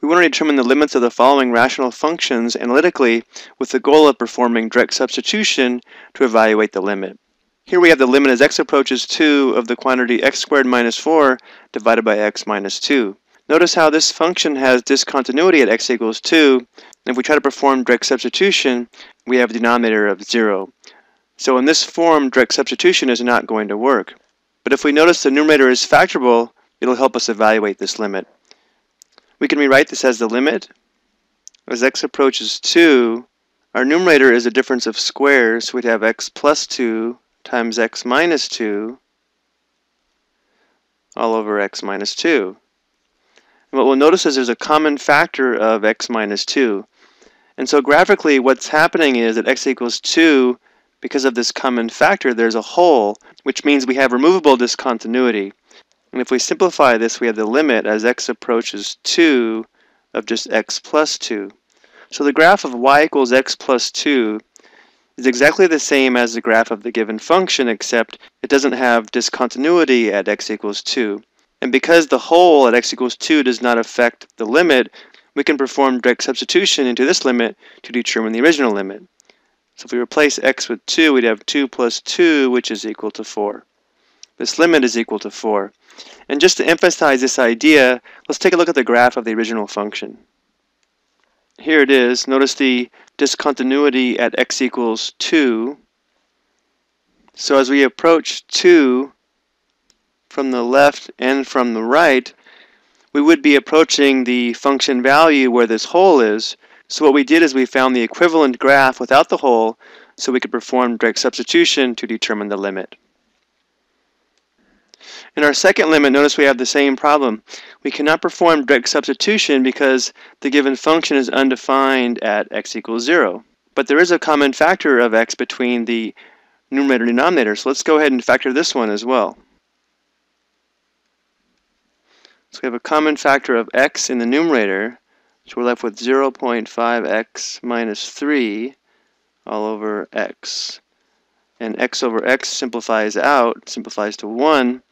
we want to determine the limits of the following rational functions analytically with the goal of performing direct substitution to evaluate the limit. Here we have the limit as x approaches 2 of the quantity x squared minus 4 divided by x minus 2. Notice how this function has discontinuity at x equals 2, and if we try to perform direct substitution, we have a denominator of 0. So in this form, direct substitution is not going to work. But if we notice the numerator is factorable, it'll help us evaluate this limit. We can rewrite this as the limit. As x approaches 2, our numerator is a difference of squares, so we'd have x plus 2 times x minus 2 all over x minus 2. And what we'll notice is there's a common factor of x minus 2. And so graphically what's happening is that x equals 2 because of this common factor, there's a hole, which means we have removable discontinuity. And if we simplify this, we have the limit as x approaches 2 of just x plus 2. So the graph of y equals x plus 2 is exactly the same as the graph of the given function, except it doesn't have discontinuity at x equals 2. And because the hole at x equals 2 does not affect the limit, we can perform direct substitution into this limit to determine the original limit. So if we replace x with 2, we'd have 2 plus 2, which is equal to 4. This limit is equal to 4. And just to emphasize this idea, let's take a look at the graph of the original function. Here it is. Notice the discontinuity at x equals 2. So as we approach 2 from the left and from the right, we would be approaching the function value where this hole is, so what we did is we found the equivalent graph without the hole so we could perform direct substitution to determine the limit. In our second limit, notice we have the same problem. We cannot perform direct substitution because the given function is undefined at x equals 0. But there is a common factor of x between the numerator and denominator, so let's go ahead and factor this one as well. So we have a common factor of x in the numerator, so we're left with 0.5x minus 3 all over x. And x over x simplifies out, simplifies to 1.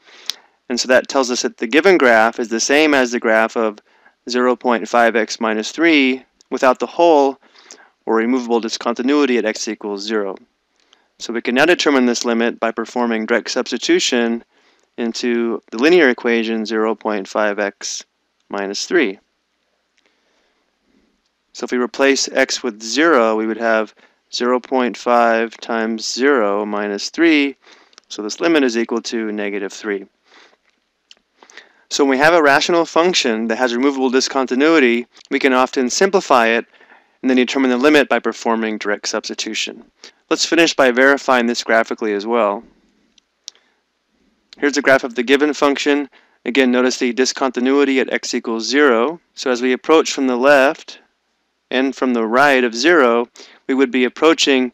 And so that tells us that the given graph is the same as the graph of 0.5x minus 3 without the hole or removable discontinuity at x equals 0. So we can now determine this limit by performing direct substitution into the linear equation 0.5x minus 3. So if we replace x with 0, we would have 0.5 times 0 minus 3. So this limit is equal to negative 3. So when we have a rational function that has removable discontinuity, we can often simplify it and then determine the limit by performing direct substitution. Let's finish by verifying this graphically as well. Here's a graph of the given function. Again, notice the discontinuity at x equals 0. So as we approach from the left, and from the right of 0, we would be approaching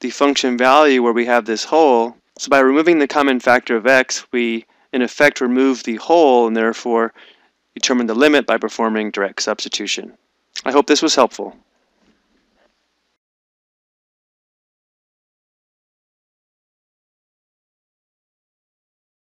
the function value where we have this hole. So by removing the common factor of x, we in effect remove the hole and therefore determine the limit by performing direct substitution. I hope this was helpful.